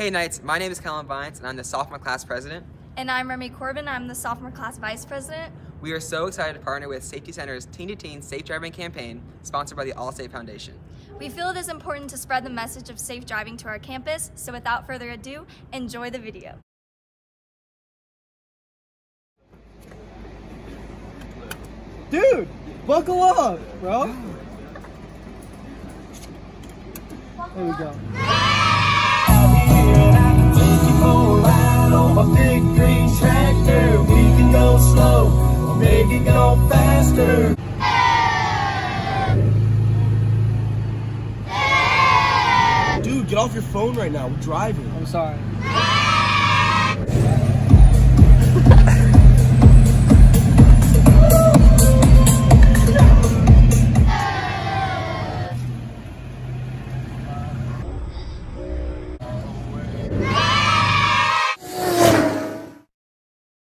Hey Knights, my name is Kellen Vines and I'm the sophomore class president. And I'm Remy Corbin. I'm the sophomore class vice president. We are so excited to partner with Safety Center's Teen to Teen Safe Driving campaign, sponsored by the Allstate Foundation. We feel it is important to spread the message of safe driving to our campus, so without further ado, enjoy the video. Dude, buckle up, bro. There we go. Dude, get off your phone right now. We're driving. I'm sorry.